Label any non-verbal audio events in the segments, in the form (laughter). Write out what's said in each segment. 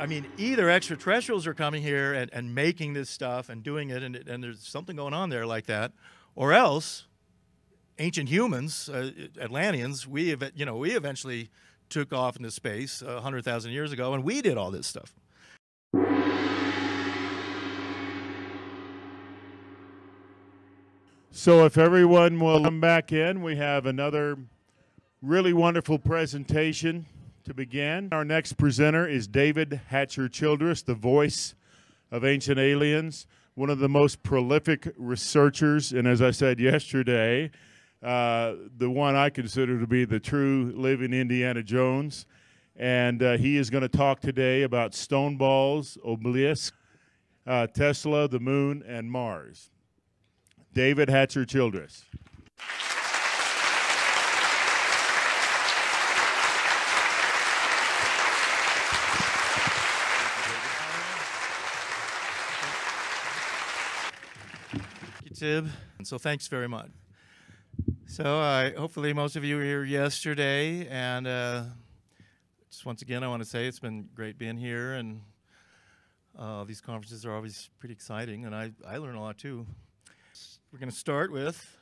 I mean, either extraterrestrials are coming here and, and making this stuff and doing it, and, and there's something going on there like that, or else ancient humans, uh, Atlanteans, we you know we eventually took off into space uh, 100,000 years ago, and we did all this stuff. So, if everyone will come back in, we have another really wonderful presentation to begin. Our next presenter is David Hatcher Childress, the voice of Ancient Aliens, one of the most prolific researchers, and as I said yesterday, uh, the one I consider to be the true living Indiana Jones. And uh, he is going to talk today about stone balls, obelisk, uh, Tesla, the moon, and Mars. David Hatcher Childress. And so thanks very much. So uh, hopefully most of you were here yesterday, and uh, just once again I want to say it's been great being here, and uh, these conferences are always pretty exciting, and I, I learn a lot too. We're going to start with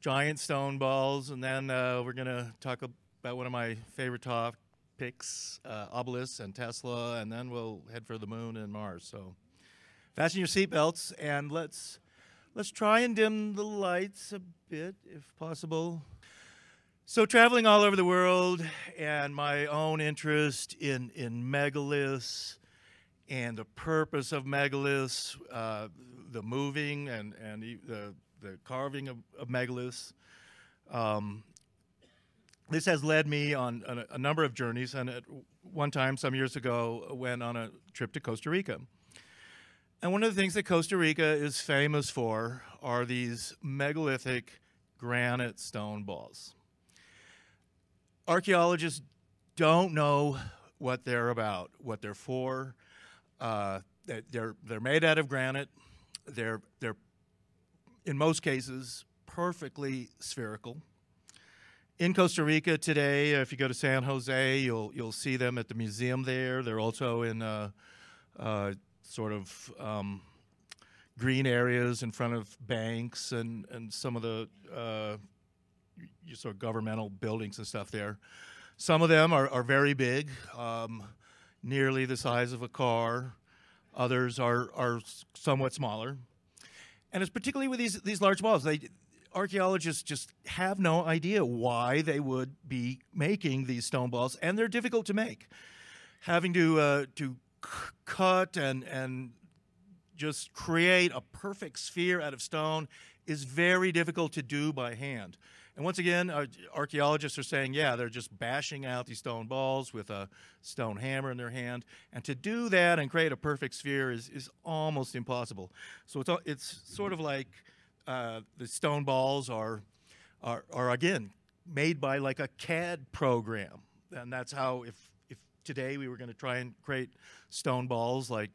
giant stone balls, and then uh, we're going to talk about one of my favorite topics, uh, obelisks and Tesla, and then we'll head for the moon and Mars. So fasten your seatbelts, and let's let's try and dim the lights a bit, if possible. So traveling all over the world, and my own interest in in megaliths and the purpose of megaliths, uh, the moving and, and the, the carving of, of megaliths. Um, this has led me on, a, a, number of journeys, and at one time, some years ago, went on a trip to Costa Rica. And one of the things that Costa Rica is famous for are these megalithic granite stone balls. Archaeologists don't know what they're about, what they're for. Uh, they're, they're made out of granite. They're, they're, in most cases, perfectly spherical. In Costa Rica today, if you go to San Jose, you'll, you'll see them at the museum there. They're also in uh, uh, sort of um, green areas in front of banks and, and some of the uh, sort of governmental buildings and stuff there. Some of them are, are very big, um, nearly the size of a car. Others are, are somewhat smaller. And it's particularly with these, these large balls. They, archaeologists just have no idea why they would be making these stone balls, and they're difficult to make. Having to, uh, to cut and, and just create a perfect sphere out of stone is very difficult to do by hand. And once again, uh, archaeologists are saying, yeah, they're just bashing out these stone balls with a stone hammer in their hand. And to do that and create a perfect sphere is, is almost impossible. So it's, it's sort of like uh, the stone balls are, are, are, again, made by like a CAD program. And that's how, if today we were going to try and create stone balls, like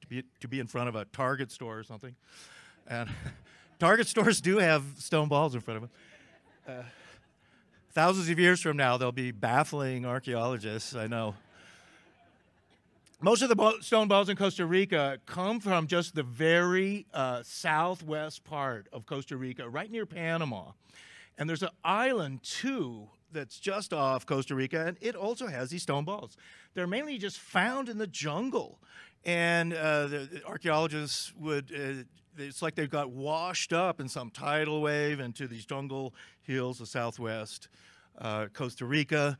to be, to be in front of a Target store or something. And (laughs) Target stores do have stone balls in front of them uh, thousands of years from now, they'll be baffling archaeologists, I know. Most of the stone balls in Costa Rica come from just the very uh, southwest part of Costa Rica, right near Panama. And there's an island, too, that's just off Costa Rica, and it also has these stone balls. They're mainly just found in the jungle. And uh, the, the, archaeologists would uh, it's like they've got washed up in some tidal wave into these jungle hills of southwest uh, Costa Rica.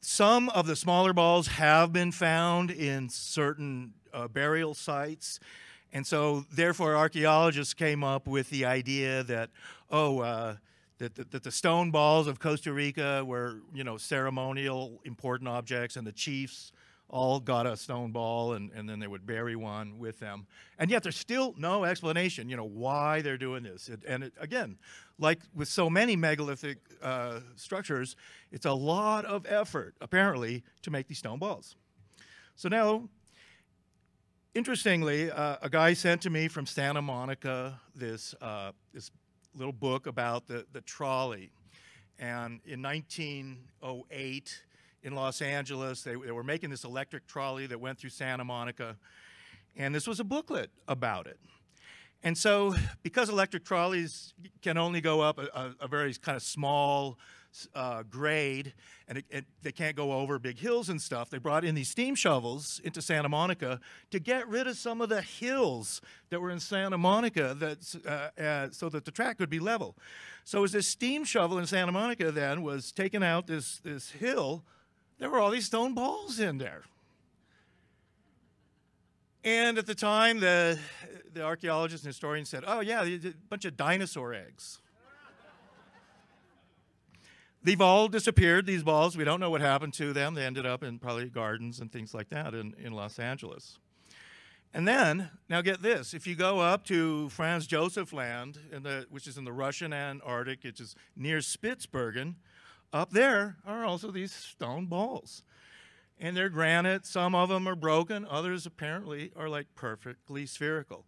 Some of the smaller balls have been found in certain uh, burial sites. And so, therefore, archaeologists came up with the idea that, oh, uh, that, that, that, the stone balls of Costa Rica were, you know, ceremonial important objects, and the chiefs all got a stone ball and, and then they would bury one with them. And yet there's still no explanation, you know, why they're doing this. It, and it, again, like with so many megalithic uh, structures, it's a lot of effort, apparently, to make these stone balls. So now, interestingly, uh, a guy sent to me from Santa Monica this, uh, this little book about the, the trolley. And in 1908, in Los Angeles. They, they were making this electric trolley that went through Santa Monica, and this was a booklet about it. And so, because electric trolleys can only go up a, a, a very kind of small uh, grade, and it, it, they can't go over big hills and stuff, they brought in these steam shovels into Santa Monica to get rid of some of the hills that were in Santa Monica, that, uh, uh, so that the track could be level. So, as this steam shovel in Santa Monica then was taking out this, this hill, there were all these stone balls in there. And at the time, the, the archaeologists and historians said, oh, yeah, a bunch of dinosaur eggs. They've all disappeared, these balls. We don't know what happened to them. They ended up in probably gardens and things like that in, in Los Angeles. And then, now get this if you go up to Franz Josef Land, the, which is in the Russian Antarctic, which is near Spitsbergen, up there are also these stone balls and they're granite. Some of them are broken, others apparently are like perfectly spherical.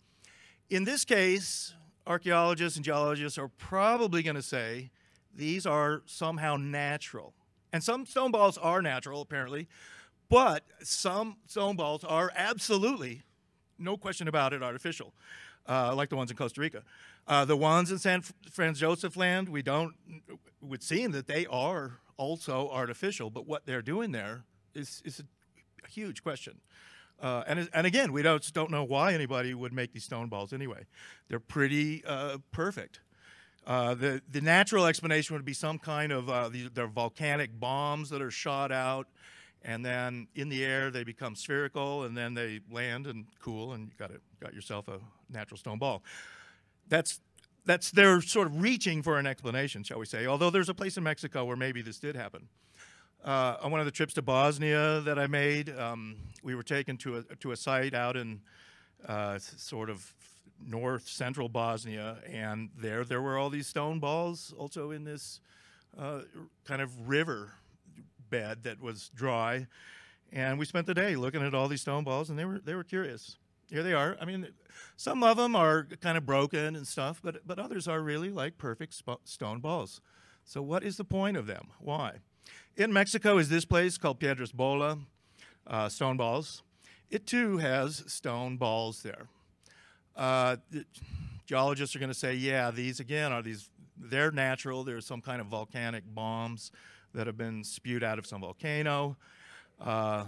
In this case, archaeologists and geologists are probably going to say these are somehow natural. And some stone balls are natural, apparently, but some stone balls are absolutely, no question about it, artificial, uh, like the ones in Costa Rica. Uh, the ones in San Franz Josef land, we don't, would seem that they are also artificial, but what they're doing there is, is a, huge question. Uh, and, and again, we don't, don't know why anybody would make these stone balls anyway. They're pretty uh, perfect. Uh, the, the natural explanation would be some kind of uh, the, they're volcanic bombs that are shot out, and then in the air they become spherical, and then they land and cool, and you got it, got yourself a natural stone ball. That's that's they're sort of reaching for an explanation, shall we say? Although there's a place in Mexico where maybe this did happen. Uh, on one of the trips to Bosnia that I made, um, we were taken to a, to a site out in uh, sort of north central Bosnia, and there there were all these stone balls also in this uh, kind of river bed that was dry, and we spent the day looking at all these stone balls, and they were they were curious. Here they are. I mean, some of them are kind of broken and stuff, but but others are really like perfect stone balls. So what is the point of them? Why? In Mexico is this place called Piedras Bola, uh, stone balls. It too has stone balls there. Uh, geologists are going to say, yeah, these again are these, they're natural. There's some kind of volcanic bombs that have been spewed out of some volcano. Uh,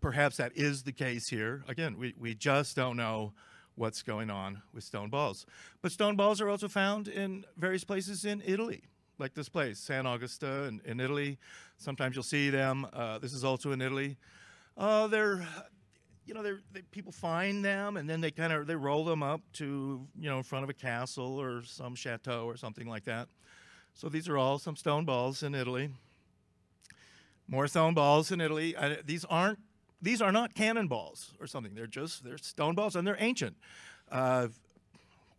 perhaps that is the case here. Again, we, we just don't know what's going on with stone balls. But stone balls are also found in various places in Italy like this place, San Augusta in, in Italy. Sometimes you'll see them. Uh, this is also in Italy. Uh, they're, you know, they're, they, people find them and then they kind of they roll them up to you know in front of a castle or some chateau or something like that. So these are all some stone balls in Italy. More stone balls in Italy. I, these aren't these are not cannonballs or something. They're just they're stone balls and they're ancient. Uh,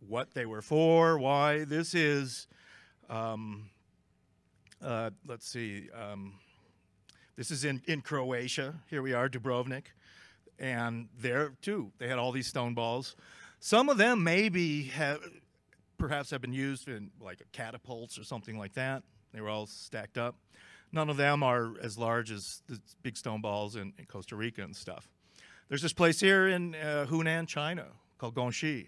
what they were for, why this is um, uh, let's see. Um, this is in, in Croatia. Here we are, Dubrovnik. And there, too, they had all these stone balls. Some of them maybe have, perhaps have been used in like catapults or something like that. They were all stacked up. None of them are as large as the big stone balls in, in Costa Rica and stuff. There's this place here in uh, Hunan, China called Gongxi.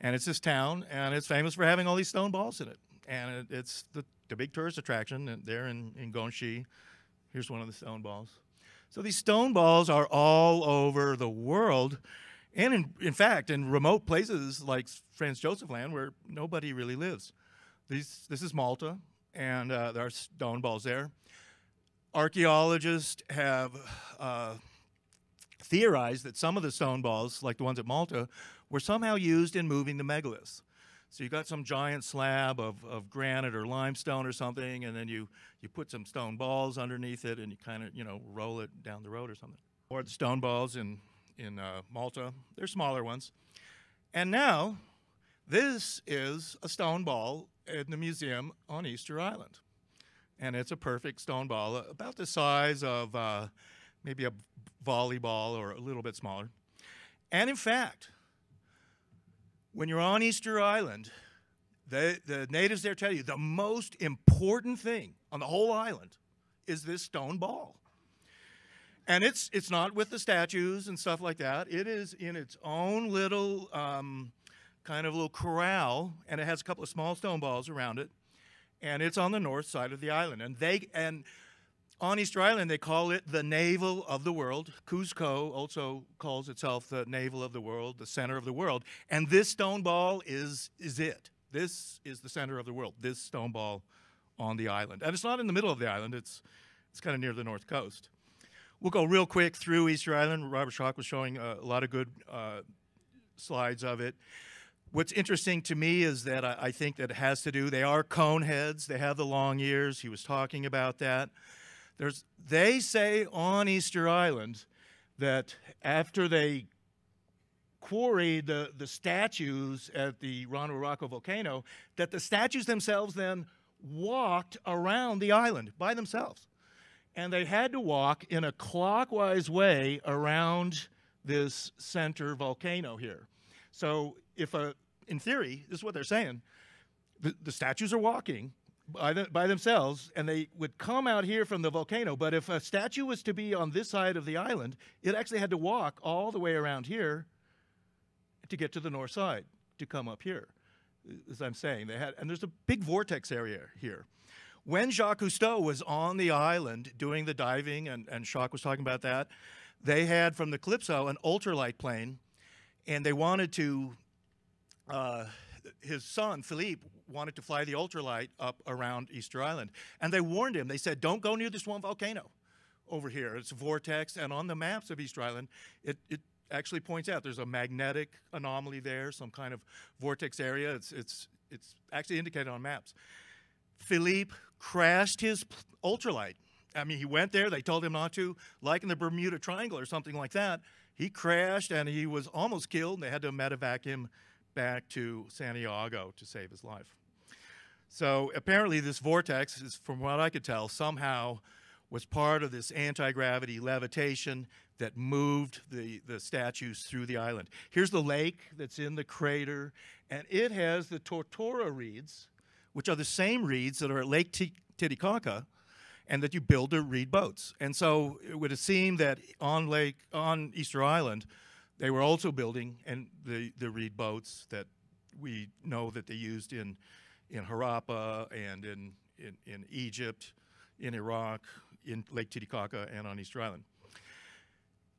And it's this town, and it's famous for having all these stone balls in it and it, it's the, the big tourist attraction there in, in Gongxi. Here's one of the stone balls. So these stone balls are all over the world, and in, in fact, in remote places like Franz Josef Land where nobody really lives. These, this is Malta, and uh, there are stone balls there. Archaeologists have uh, theorized that some of the stone balls, like the ones at Malta, were somehow used in moving the megaliths. So you got some giant slab of, of granite or limestone or something, and then you, you put some stone balls underneath it, and you kind of you know roll it down the road or something. Or the stone balls in in uh, Malta, they're smaller ones. And now, this is a stone ball in the museum on Easter Island, and it's a perfect stone ball, about the size of uh, maybe a volleyball or a little bit smaller. And in fact, when you're on Easter Island, the, the natives there tell you the most important thing on the whole island is this stone ball. and it's it's not with the statues and stuff like that. It is in its own little um, kind of little corral, and it has a couple of small stone balls around it, and it's on the north side of the island. And they and on Easter Island they call it the navel of the world. Cuzco also calls itself the navel of the world, the center of the world. And this stone ball is is it. This is the center of the world. This stone ball on the island, and it's not in the middle of the island. It's it's kind of near the north coast. We'll go real quick through Easter Island. Robert Schoch was showing a, a lot of good uh, slides of it. What's interesting to me is that I, I, think that it has to do, they are cone heads, they have the long ears. He was talking about that. There's, they say on Easter Island that after they quarried the, the statues at the Rano Raraku volcano, that the statues themselves then walked around the island by themselves. And they had to walk in a clockwise way around this center volcano here. So if a, in theory, this is what they're saying, the, the statues are walking by, the, by themselves and they would come out here from the volcano. But if a statue was to be on this side of the island, it actually had to walk all the way around here to get to the north side to come up here. As I'm saying, they had, and there's a big vortex area here. When Jacques Cousteau was on the island doing the diving, and, and Jacques was talking about that, they had from the Calypso an ultralight plane, and they wanted to uh, his son, Philippe, wanted to fly the ultralight up around Easter Island. And they warned him. They said, don't go near this one volcano over here. It's a vortex. And on the maps of Easter Island, it, it actually points out there's a magnetic anomaly there, some kind of vortex area. It's, it's, it's actually indicated on maps. Philippe crashed his ultralight. I mean, he went there, they told him not to, like in the Bermuda Triangle or something like that. He crashed and he was almost killed, and they had to medevac him back to Santiago to save his life. So apparently, this vortex is, from what I could tell, somehow was part of this anti gravity levitation that moved the, the statues through the island. Here's the lake that's in the crater, and it has the totora reeds, which are the same reeds that are at Lake Titicaca and that you build to reed boats. And so it would seem that on Lake, on Easter Island, they were also building and the, the reed boats that we know that they used in, in Harappa and in, in, in Egypt, in Iraq, in Lake Titicaca, and on Easter Island.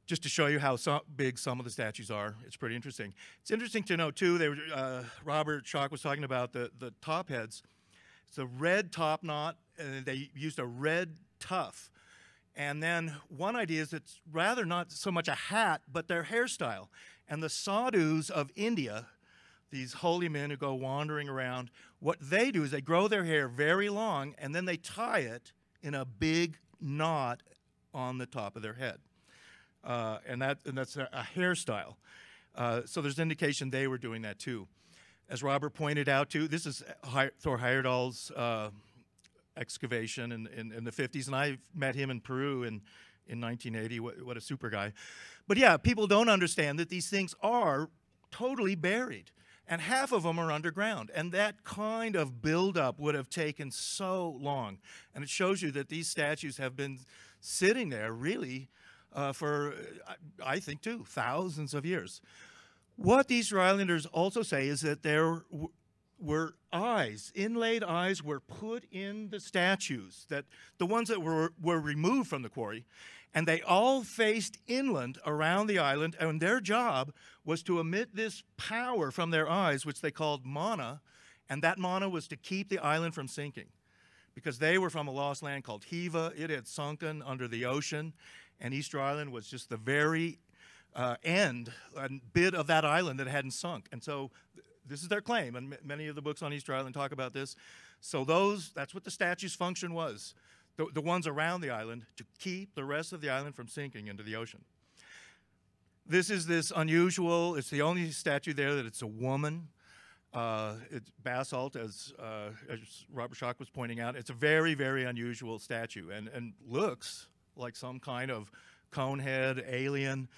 Just to show you how so big some of the statues are, it's pretty interesting. It's interesting to know too. They were, uh, Robert Schoch was talking about the the top heads. It's a red top knot, and they used a red tuff and then one idea is it's rather not so much a hat, but their hairstyle. And the sadhus of India, these holy men who go wandering around, what they do is they grow their hair very long and then they tie it in a big knot on the top of their head. Uh, and, that, and that's a, a hairstyle. Uh, so there's indication they were doing that too. As Robert pointed out too, this is Thor Heyerdahl's uh, excavation in, in, in, the 50s, and I met him in Peru in, in 1980. What, what a super guy. But yeah, people don't understand that these things are totally buried, and half of them are underground. And that kind of buildup would have taken so long. And it shows you that these statues have been sitting there really uh, for, I think, too, thousands of years. What these Islanders also say is that there were eyes, inlaid eyes were put in the statues, that the ones that were, were removed from the quarry, and they all faced inland around the island, and their job was to emit this power from their eyes, which they called mana, and that mana was to keep the island from sinking. Because they were from a lost land called Hiva. It had sunken under the ocean, and Easter Island was just the very uh, end, a bit of that island that hadn't sunk. And so this is their claim, and many of the books on Easter Island talk about this. So those, that's what the statue's function was. The, the ones around the island to keep the rest of the island from sinking into the ocean. This is this unusual, it's the only statue there that it's a woman. Uh, it's basalt, as, uh, as Robert Schoch was pointing out. It's a very, very unusual statue and, and looks like some kind of conehead alien.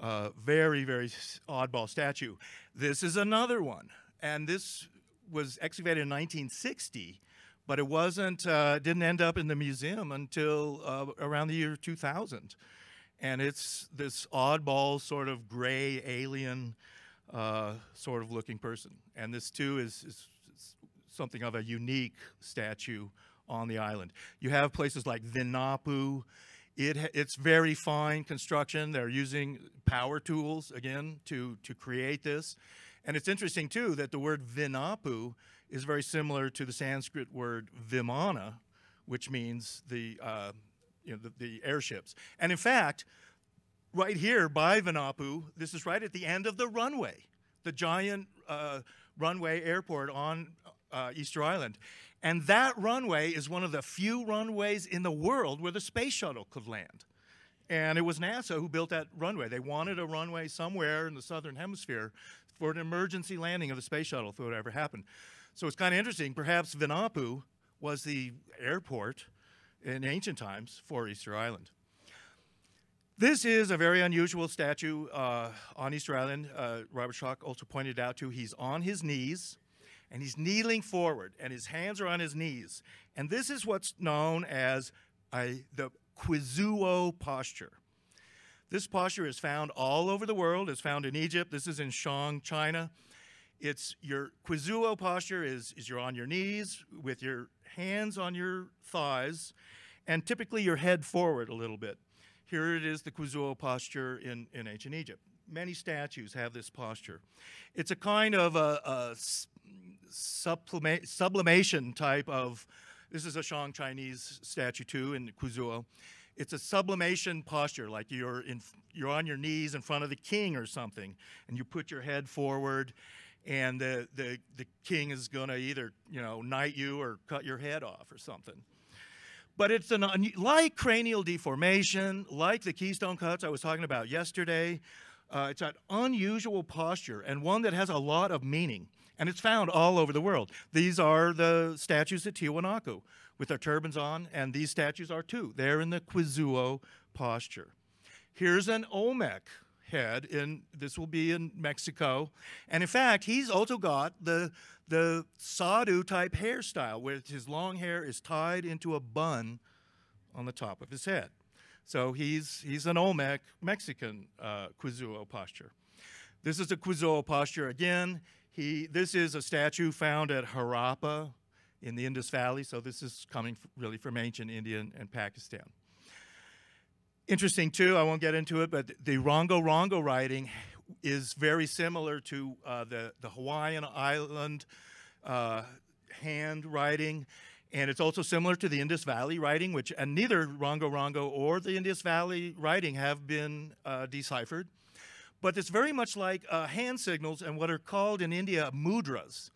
Uh, very, very oddball statue. This is another one, and this was excavated in 1960, but it wasn't, uh, didn't end up in the museum until uh, around the year 2000. and it's this oddball sort of gray alien uh, sort of looking person. And this too is, is, is something of a unique statue on the island. You have places like Vinapu It, it's very fine construction. They're using power tools, again, to, to create this. And it's interesting, too, that the word Vinapu is very similar to the Sanskrit word Vimana, which means the, uh, you know, the, the, airships. And in fact, right here by Vinapu, this is right at the end of the runway, the giant uh, runway airport on uh, Easter Island. And that runway is one of the few runways in the world where the space shuttle could land. And it was NASA who built that runway. They wanted a runway somewhere in the southern hemisphere for an emergency landing of the space shuttle if it would ever happen. So it's kind of interesting. Perhaps Vinapu was the airport in ancient times for Easter Island. This is a very unusual statue uh, on Easter Island. Uh, Robert Schoch also pointed out to. He's on his knees and he's kneeling forward and his hands are on his knees. And this is what's known as a, the Quizuo posture. This posture is found all over the world. It's found in Egypt. This is in Shang, China. It's your Quizuo posture is, is you're on your knees with your hands on your thighs and typically your head forward a little bit. Here it is, the Quizuo posture in, in ancient Egypt. Many statues have this posture. It's a kind of a, a sublimation type of, this is a Shang Chinese statue too in Quizuo. It's a sublimation posture, like you're, in, you're on your knees in front of the king or something, and you put your head forward, and the, the, the king is going to either, you know, knight you or cut your head off or something. But it's an, like cranial deformation, like the keystone cuts I was talking about yesterday, uh, it's an unusual posture and one that has a lot of meaning. And it's found all over the world. These are the statues at Tiwanaku with their turbans on, and these statues are too. They're in the Quizuo posture. Here's an Olmec head, and this will be in Mexico. And in fact, he's also got the, the Sadhu type hairstyle, where his long hair is tied into a bun on the top of his head. So he's, he's an Olmec Mexican uh, Quizuo posture. This is a Quizuo posture again. He, this is a statue found at Harappa in the Indus Valley, so this is coming really from ancient India and, and Pakistan. Interesting too, I won't get into it, but the Rongo Rongo writing is very similar to uh, the, the Hawaiian island uh, hand writing. And it's also similar to the Indus Valley writing, which, and neither Rongo Rongo or the Indus Valley writing have been uh, deciphered. But it's very much like uh, hand signals and what are called in India mudras.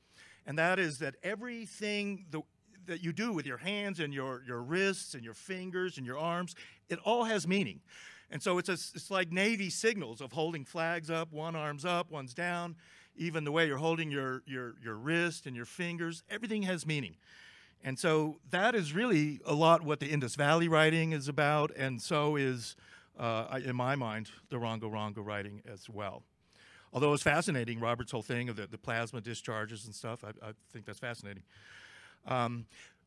And that is that everything the, that you do with your hands and your, your wrists and your fingers and your arms, it all has meaning. And so it's, a, it's like Navy signals of holding flags up, one arm's up, one's down. Even the way you're holding your, your, your wrist and your fingers, everything has meaning. And so that is really a lot what the Indus Valley writing is about, and so is, uh, in my mind, the Rongo Rongo writing as well. Although it's fascinating, Robert's whole thing of the, the plasma discharges and stuff, I, I think that's fascinating. Um,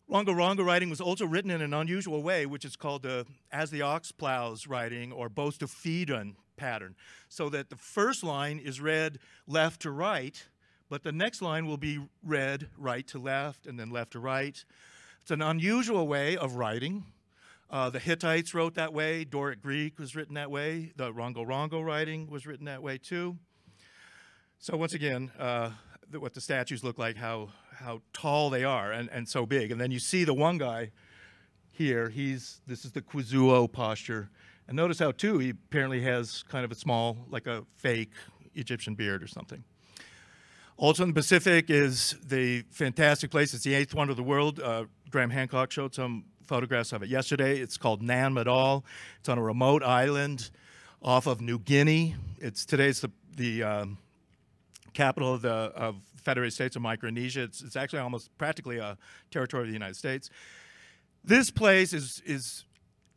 Rongo Rongo writing was also written in an unusual way, which is called the as the ox plows writing or boustrophedon pattern, so that the first line is read left to right, but the next line will be read right to left and then left to right. It's an unusual way of writing. Uh, the Hittites wrote that way. Doric Greek was written that way. The Rongo Rongo writing was written that way too. So once again, uh, the, what the statues look like, how how tall they are, and, and so big. And then you see the one guy here. He's this is the Quizuo posture, and notice how too he apparently has kind of a small, like a fake Egyptian beard or something. Also in the Pacific is the fantastic place. It's the eighth wonder of the world. Uh, Graham Hancock showed some photographs of it yesterday. It's called Nan Madol. It's on a remote island off of New Guinea. It's today's the, the um, capital of the of Federated States of Micronesia. It's, it's actually almost practically a territory of the United States. This place is is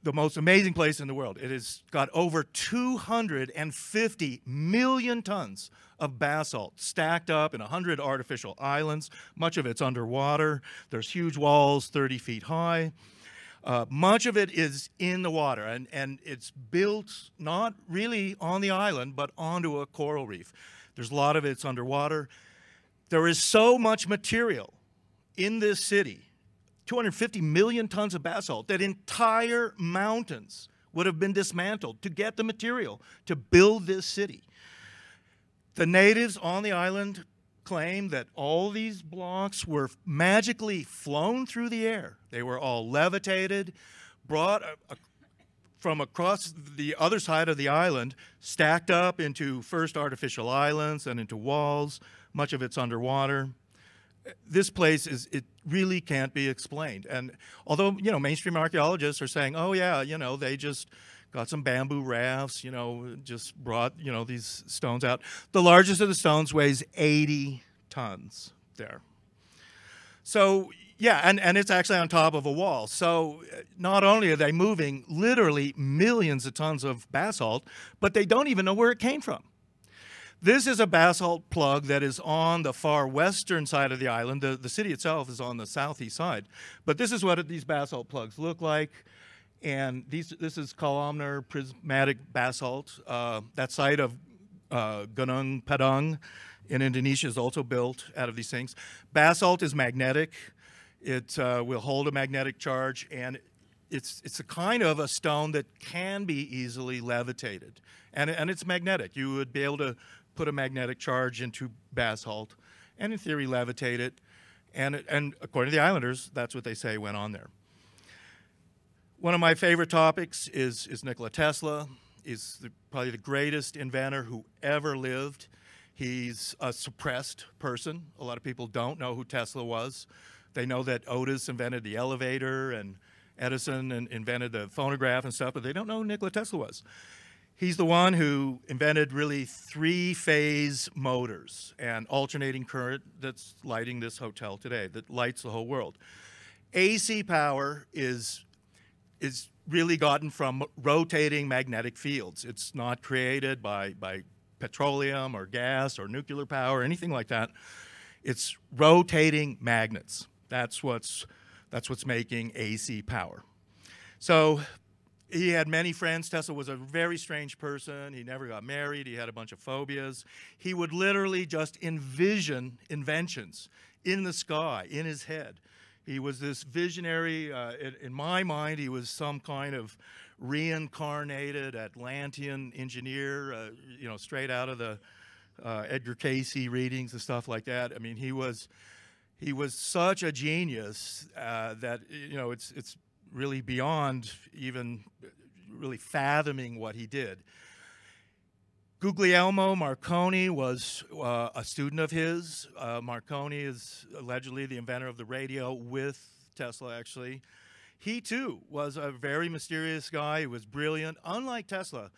the most amazing place in the world. It has got over 250 million tons of basalt stacked up in 100 artificial islands. Much of it's underwater. There's huge walls 30 feet high. Uh, much of it is in the water, and, and it's built not really on the island, but onto a coral reef. There's a lot of it's underwater. There is so much material in this city 250 million tons of basalt that entire mountains would have been dismantled to get the material to build this city. The natives on the island claim that all these blocks were magically flown through the air. They were all levitated, brought from across the other side of the island, stacked up into first artificial islands and into walls. Much of it's underwater this place is it really can't be explained. And although you know mainstream archaeologists are saying, oh yeah, you know they just got some bamboo rafts, you know, just brought you know these stones out. The largest of the stones weighs 80 tons there. So yeah, and, and it's actually on top of a wall. So not only are they moving literally millions of tons of basalt, but they don't even know where it came from. This is a basalt plug that is on the far western side of the island. The, the city itself is on the southeast side. But this is what these basalt plugs look like. And these, this is columnar prismatic basalt. Uh, that site of uh, Gunung Padang in Indonesia is also built out of these things. Basalt is magnetic. It uh, will hold a magnetic charge, and it's, it's a kind of a stone that can be easily levitated. And, and it's magnetic. You would be able to put a magnetic charge into basalt, and in theory levitate it. And, and according to the Islanders, that's what they say went on there. One of my favorite topics is, is Nikola Tesla. He's the, probably the greatest inventor who ever lived. He's a suppressed person. A lot of people don't know who Tesla was. They know that Otis invented the elevator and Edison invented the phonograph and stuff, but they don't know who Nikola Tesla was. He's the one who invented really three phase motors and alternating current that's lighting this hotel today, that lights the whole world. AC power is, is really gotten from rotating magnetic fields. It's not created by, by petroleum or gas or nuclear power or anything like that. It's rotating magnets. That's what's, that's what's making AC power. So he had many friends. Tesla was a very strange person. He never got married. He had a bunch of phobias. He would literally just envision inventions in the sky, in his head. He was this visionary. Uh, in, in, my mind, he was some kind of reincarnated Atlantean engineer, uh, you know, straight out of the uh, Edgar Cayce readings and stuff like that. I mean, he was he was such a genius uh, that you know it's it's really beyond even really fathoming what he did. Guglielmo Marconi was uh, a student of his. Uh, Marconi is allegedly the inventor of the radio with Tesla, actually. He too was a very mysterious guy. He was brilliant. Unlike Tesla,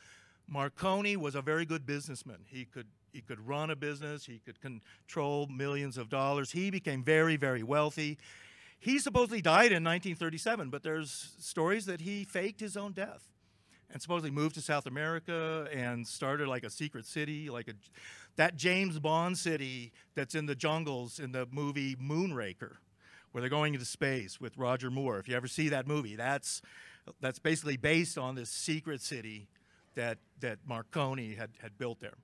Marconi was a very good businessman. He could he could run a business. He could control millions of dollars. He became very very wealthy. He supposedly died in 1937, but there's stories that he faked his own death and supposedly moved to South America and started like a secret city, like a that James Bond city that's in the jungles in the movie Moonraker, where they're going into space with Roger Moore. If you ever see that movie, that's that's basically based on this secret city that that Marconi had, had built there.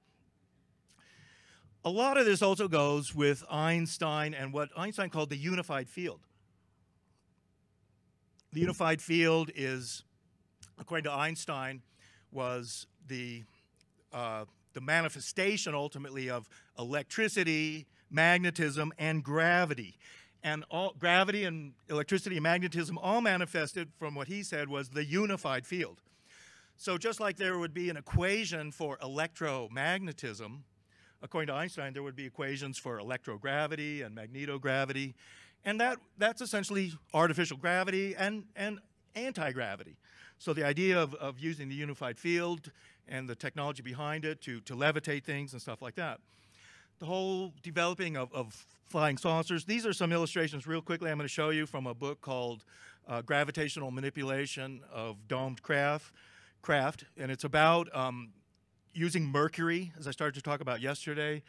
A lot of this also goes with Einstein and what Einstein called the unified field. The unified field is, according to Einstein, was the, uh, the manifestation ultimately of electricity, magnetism, and gravity. And all, gravity and electricity and magnetism all manifested from what he said was the unified field. So just like there would be an equation for electromagnetism, according to Einstein, there would be equations for electrogravity and magnetogravity. And that, that's essentially artificial gravity and, and anti-gravity. So the idea of, of using the unified field and the technology behind it to, to levitate things and stuff like that. The whole developing of, of flying saucers. These are some illustrations real quickly I'm going to show you from a book called uh, Gravitational Manipulation of Domed Craft. Craft, and it's about um, using mercury, as I started to talk about yesterday,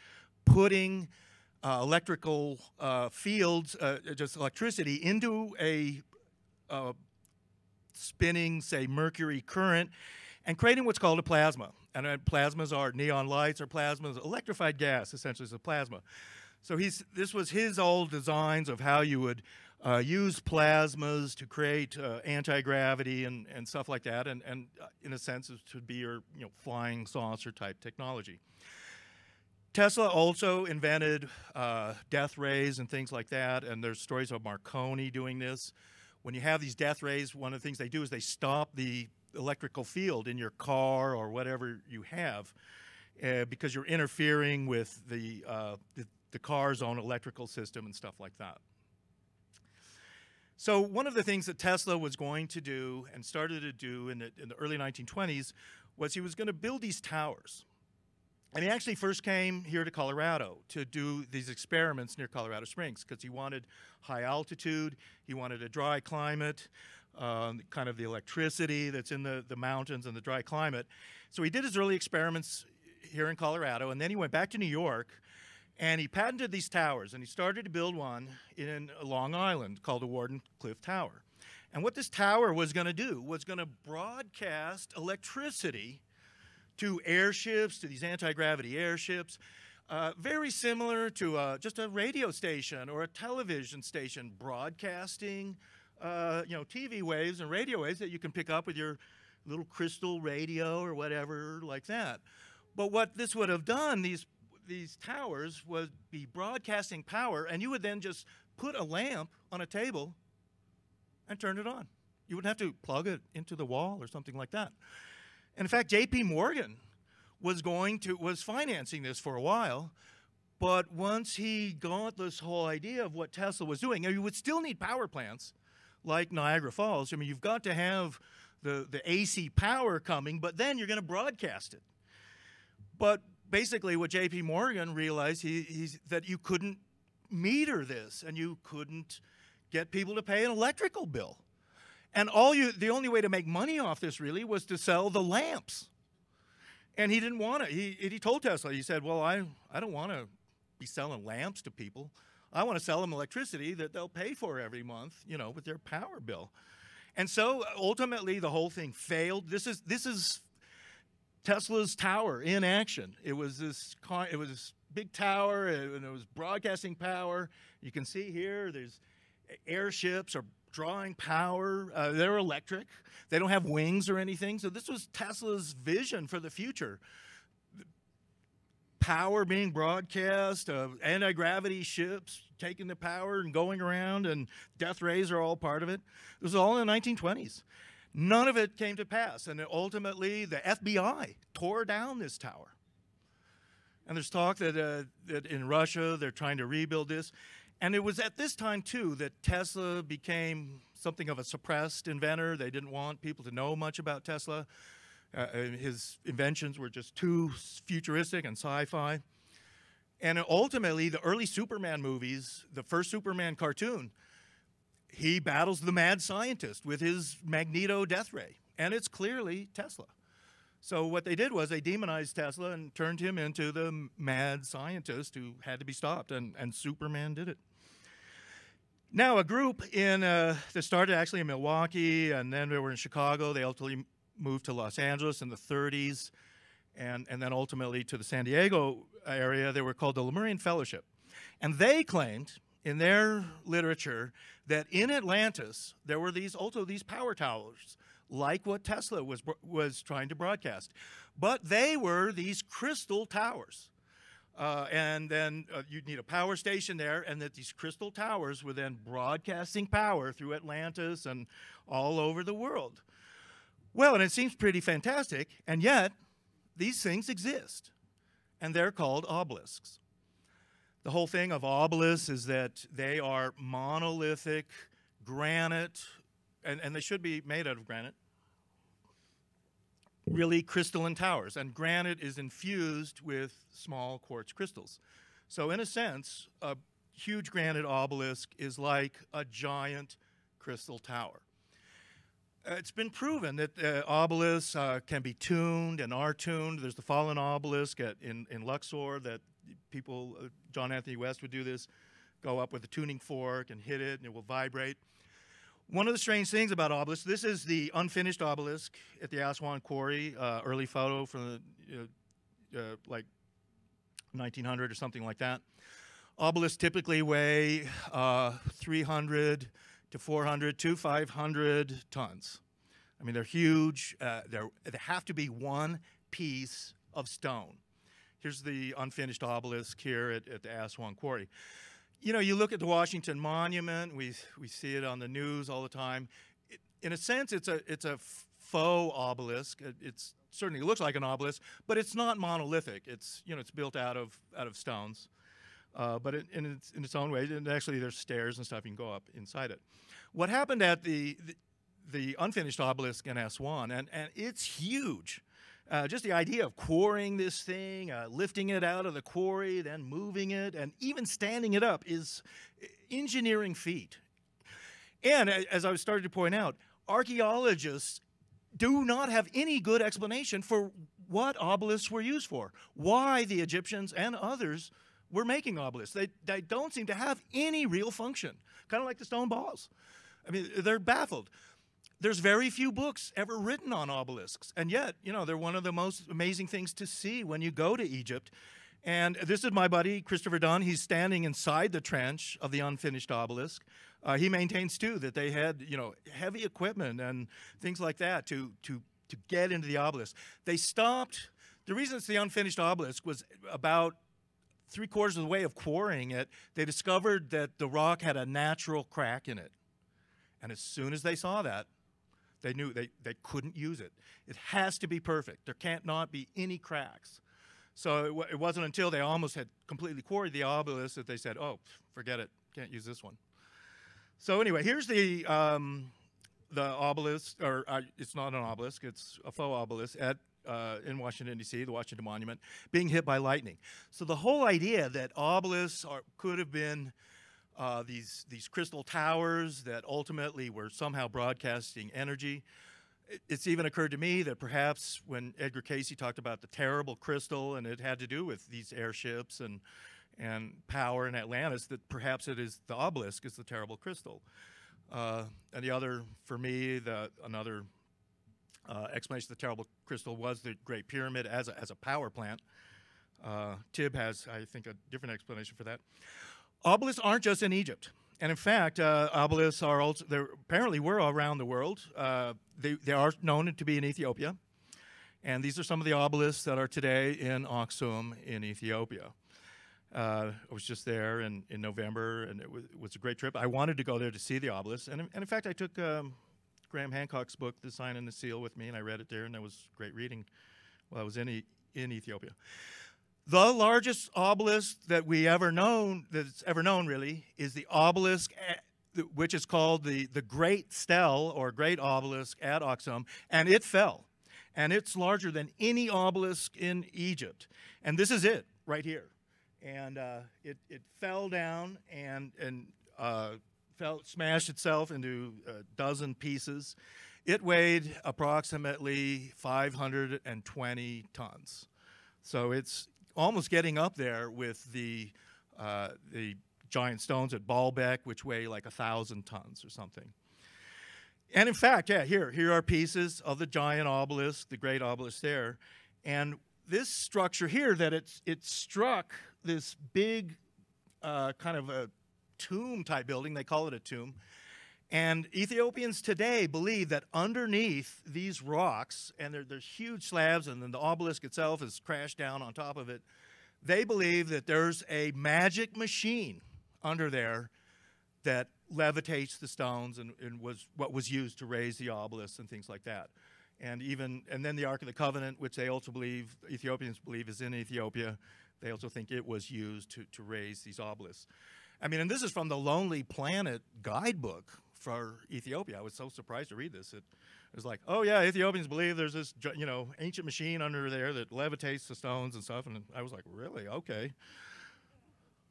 putting uh, electrical uh, fields, uh, just electricity, into a, uh, spinning, say, mercury current and creating what's called a plasma. And uh, plasmas are neon lights or plasmas, electrified gas, essentially, is a plasma. So he's, this was his old designs of how you would uh, use plasmas to create uh, anti-gravity and, and stuff like that, and, and uh, in a sense, it should be your you know, flying saucer type technology. Tesla also invented uh, death rays and things like that, and there's stories of Marconi doing this. When you have these death rays, one of the things they do is they stop the electrical field in your car or whatever you have uh, because you're interfering with the, uh, the, the car's own electrical system and stuff like that. So one of the things that Tesla was going to do and started to do in the, in the early 1920s was he was going to build these towers. And he actually first came here to Colorado to do these experiments near Colorado Springs because he wanted high altitude, he wanted a dry climate, um, kind of the electricity that's in the, the mountains and the dry climate. So he did his early experiments here in Colorado, and then he went back to New York and he patented these towers, and he started to build one in Long Island called the Warden Cliff Tower. And what this tower was going to do was going to broadcast electricity to airships, to these anti-gravity airships, uh, very similar to uh, just a radio station or a television station broadcasting, uh, you know, TV waves and radio waves that you can pick up with your little crystal radio or whatever like that. But what this would have done, these these towers would be broadcasting power, and you would then just put a lamp on a table and turn it on. You wouldn't have to plug it into the wall or something like that. And in fact, J.P. Morgan was going to was financing this for a while, but once he got this whole idea of what Tesla was doing, you would still need power plants like Niagara Falls. I mean, you've got to have the, the AC power coming, but then you're going to broadcast it. But basically what J.P. Morgan realized he, that you couldn't meter this and you couldn't get people to pay an electrical bill. And all you, the only way to make money off this really was to sell the lamps. And he didn't want it. He, he told Tesla, he said, well, I, I don't want to be selling lamps to people. I want to sell them electricity that they'll pay for every month, you know, with their power bill. And so ultimately the whole thing failed. This is, this is Tesla's tower in action. It was this it was this big tower and it was broadcasting power. You can see here there's airships are drawing power. Uh, they're electric. They don't have wings or anything. So this was Tesla's vision for the future. Power being broadcast, uh, anti-gravity ships taking the power and going around, and death rays are all part of it. It was all in the 1920s. None of it came to pass. And ultimately, the FBI tore down this tower. And there's talk that, uh, that in Russia they're trying to rebuild this. And it was at this time, too, that Tesla became something of a suppressed inventor. They didn't want people to know much about Tesla. Uh, his inventions were just too futuristic and sci fi. And ultimately, the early Superman movies, the first Superman cartoon, he battles the mad scientist with his magneto death ray, and it's clearly Tesla. So what they did was they demonized Tesla and turned him into the mad scientist who had to be stopped, and, and Superman did it. Now, a group in uh, that started actually in Milwaukee, and then they were in Chicago. They ultimately moved to Los Angeles in the 30s, and, and then ultimately to the San Diego area. They were called the Lemurian Fellowship. And they claimed in their literature that in Atlantis there were these also these power towers like what Tesla was was trying to broadcast, but they were these crystal towers. Uh, and then uh, you'd need a power station there, and that these crystal towers were then broadcasting power through Atlantis and all over the world. Well, and it seems pretty fantastic, and yet these things exist, and they're called obelisks. The whole thing of obelisks is that they are monolithic granite, and, and they should be made out of granite, really crystalline towers. And granite is infused with small quartz crystals. So, in a sense, a huge granite obelisk is like a giant crystal tower. Uh, it's been proven that uh, obelisks uh, can be tuned and are tuned. There's the fallen obelisk at, in, in Luxor that people, uh, John Anthony West would do this, go up with a tuning fork and hit it and it will vibrate. One of the strange things about obelisks, this is the unfinished obelisk at the Aswan Quarry, uh, early photo from the, uh, like 1900 or something like that. Obelisks typically weigh uh, 300 to 400 to 500 tons. I mean, they're huge. Uh, they're, they have to be one piece of stone. Here's the unfinished obelisk here at, at the Aswan Quarry you know, you look at the Washington Monument, we, we see it on the news all the time. It, in a sense, it's a, it's a faux obelisk. It it's, certainly looks like an obelisk, but it's not monolithic. It's, you know, it's built out of, out of stones. Uh, but it, in, its, in its own way, and actually there's stairs and stuff you can go up inside it. What happened at the, the, the unfinished obelisk in Aswan, and, and it's huge. Uh, just the idea of quarrying this thing, uh, lifting it out of the quarry, then moving it, and even standing it up is engineering feat. And as I started to point out, archaeologists do not have any good explanation for what obelisks were used for, why the Egyptians and others were making obelisks. They, they don't seem to have any real function, kind of like the stone balls. I mean, they're baffled. There's very few books ever written on obelisks, and yet, you know, they're one of the most amazing things to see when you go to Egypt. And this is my buddy, Christopher Dunn. He's standing inside the trench of the unfinished obelisk. Uh, he maintains, too, that they had, you know, heavy equipment and things like that to, to, to get into the obelisk. They stopped. The reason it's the unfinished obelisk was about three quarters of the way of quarrying it, they discovered that the rock had a natural crack in it. And as soon as they saw that, they knew they, they couldn't use it. It has to be perfect. There can't not be any cracks. So it, it wasn't until they almost had completely quarried the obelisk that they said, oh, forget it, can't use this one. So anyway, here's the, um, the obelisk, or uh, it's not an obelisk, it's a faux obelisk at uh, in Washington, D.C., the Washington Monument, being hit by lightning. So the whole idea that obelisks are, could have been uh, these, these crystal towers that ultimately were somehow broadcasting energy. It's even occurred to me that perhaps when Edgar Cayce talked about the terrible crystal and it had to do with these airships and, and power in Atlantis, that perhaps it is the obelisk is the terrible crystal. Uh, and the other, for me, the, another uh, explanation of the terrible crystal was the Great Pyramid as a, as a power plant. Uh, Tibb has, I think, a different explanation for that. Obelisks aren't just in Egypt. And in fact, uh, obelisks are also, they apparently were around the world. Uh, they, they are known to be in Ethiopia. And these are some of the obelisks that are today in Aksum in Ethiopia. Uh, I was just there in, in November, and it was, it was, a great trip. I wanted to go there to see the obelisk. And, and in fact, I took um, Graham Hancock's book, The Sign and the Seal, with me, and I read it there, and that was great reading while I was in, e- in Ethiopia. The largest obelisk that we ever known, that's ever known really, is the obelisk, which is called the, the Great Stele or Great Obelisk at Aksum, and it fell. And it's larger than any obelisk in Egypt. And this is it right here. And uh, it, it fell down and, and uh, fell, smashed itself into a dozen pieces. It weighed approximately 520 tons. So it's almost getting up there with the uh, the giant stones at Baalbek, which weigh like a thousand tons or something. And in fact, yeah, here here are pieces of the giant obelisk, the great obelisk there, and this structure here that it's it struck this big uh, kind of a tomb type building. They call it a tomb. And Ethiopians today believe that underneath these rocks, and there, there's huge slabs, and then the obelisk itself is crashed down on top of it, they believe that there's a magic machine under there that levitates the stones and, and was what was used to raise the obelisk and things like that. And even and then the Ark of the Covenant, which they also believe Ethiopians believe is in Ethiopia, they also think it was used to, to raise these obelisks. I mean, and this is from the Lonely Planet guidebook for Ethiopia. I was so surprised to read this. It, was like, oh yeah, Ethiopians believe there's this you know ancient machine under there that levitates the stones and stuff. And I was like, really? Okay.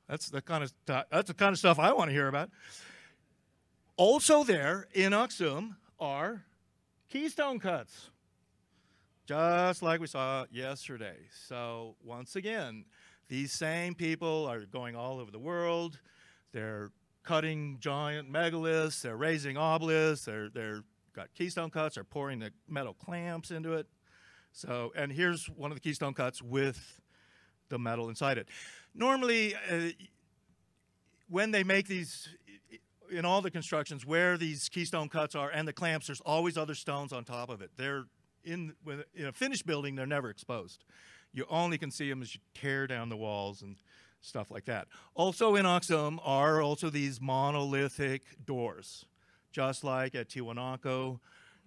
That's the kind of that's the kind of stuff I want to hear about. Also, there in Aksum are keystone cuts, just like we saw yesterday. So once again, these same people are going all over the world. They're cutting giant megaliths. They're raising obelisks. They're they're got keystone cuts. They're pouring the metal clamps into it. So, and here's one of the keystone cuts with the metal inside it. Normally, uh, when they make these, in all the constructions, where these keystone cuts are and the clamps, there's always other stones on top of it. They're in, in a finished building, they're never exposed. You only can see them as you tear down the walls and stuff like that. Also in Aksum are also these monolithic doors, just like at Tiwanaku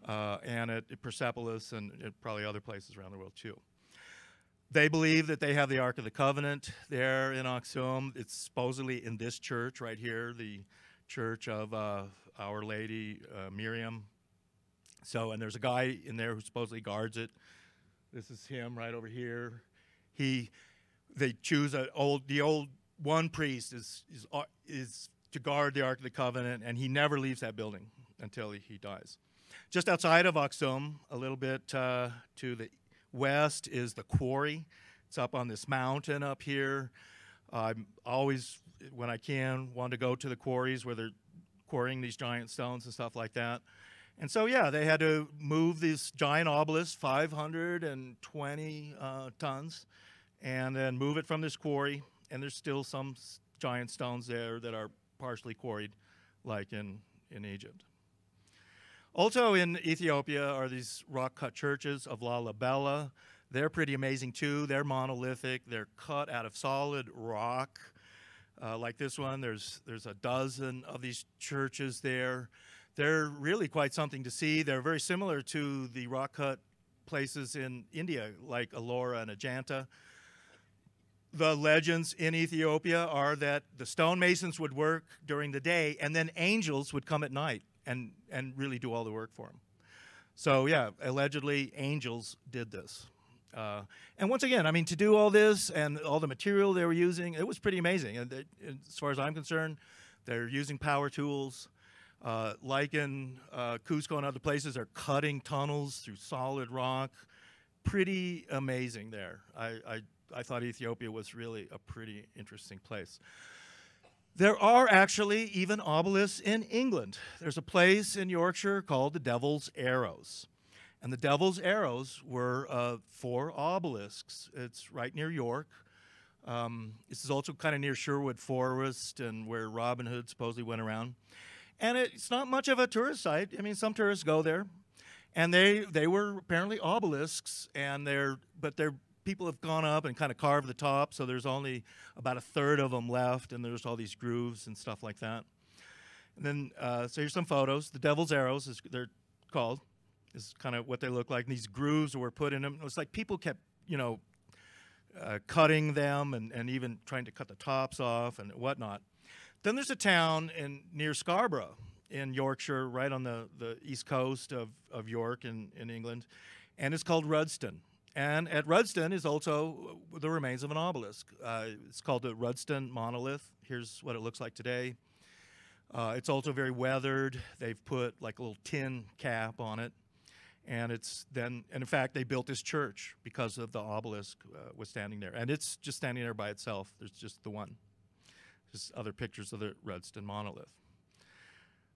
uh, and at Persepolis and probably other places around the world too. They believe that they have the Ark of the Covenant there in Aksum. It's supposedly in this church right here, the church of uh, Our Lady uh, Miriam. So, and there's a guy in there who supposedly guards it. This is him right over here. He, they choose an old, the old one priest is, is, uh, is to guard the Ark of the Covenant, and he never leaves that building until he, he dies. Just outside of Aksum, a little bit uh, to the West is the quarry. It's up on this mountain up here. I'm always, when I can, want to go to the quarries where they're quarrying these giant stones and stuff like that. And so, yeah, they had to move these giant obelisks, 520 uh, tons, and then move it from this quarry. And there's still some giant stones there that are partially quarried, like in, in Egypt. Also in Ethiopia are these rock cut churches of Lalibela. They're pretty amazing too. They're monolithic. They're cut out of solid rock. Uh, like this one, there's, there's a dozen of these churches there. They're really quite something to see. They're very similar to the rock cut places in India, like Ellora and Ajanta. The legends in Ethiopia are that the stonemasons would work during the day and then angels would come at night and, and really do all the work for them. So, yeah, allegedly angels did this. Uh, and once again, I mean, to do all this and all the material they were using, it was pretty amazing. And they, as far as I'm concerned, they're using power tools. Uh, like in uh, Cusco and other places, they're cutting tunnels through solid rock. Pretty amazing there. I, I, I thought Ethiopia was really a pretty interesting place. There are actually even obelisks in England. There's a place in Yorkshire called the Devil's Arrows. And the Devil's Arrows were uh, four obelisks. It's right near York. Um, this is also kind of near Sherwood Forest and where Robin Hood supposedly went around. And it's not much of a tourist site. I mean, some tourists go there. And they, they were apparently obelisks, and they're, but they're people have gone up and kind of carved the top, so there's only about a third of them left, and there's all these grooves and stuff like that. And then, uh, so here's some photos. The Devil's Arrows, is they're called, is kind of what they look like. And these grooves were put in them. It was like people kept, you know, uh, cutting them and, and even trying to cut the tops off and whatnot. Then there's a town in near Scarborough in Yorkshire, right on the, the east coast of, of York in, in England, and it's called Rudston. And at Rudston is also the remains of an obelisk. Uh, it's called the Rudston monolith. Here's what it looks like today. Uh, it's also very weathered. They've put like a little tin cap on it. And it's then, and in fact, they built this church because of the obelisk uh, was standing there. And it's just standing there by itself. There's just the one. Just other pictures of the Rudston monolith.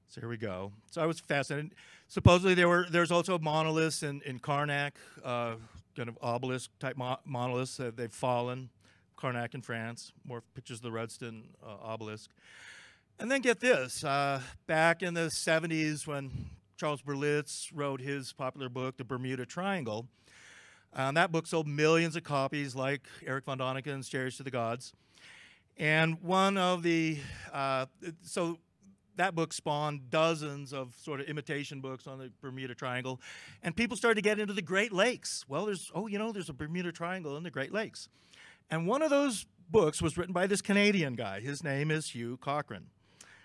So here we go. So I was fascinated. Supposedly there were there's also monoliths in in Carnac, uh, kind of obelisk type mo- monoliths. that they've fallen. Carnac in France. More pictures of the Rudston uh, obelisk. And then get this: uh, back in the 70s, when Charles Berlitz wrote his popular book, The Bermuda Triangle, um, that book sold millions of copies, like Erich von Däniken's Chariots to the Gods. And one of the uh, so that book spawned dozens of sort of imitation books on the Bermuda Triangle, and people started to get into the Great Lakes. Well, there's oh, you know, there's a Bermuda Triangle in the Great Lakes, and one of those books was written by this Canadian guy. His name is Hugh Cochrane.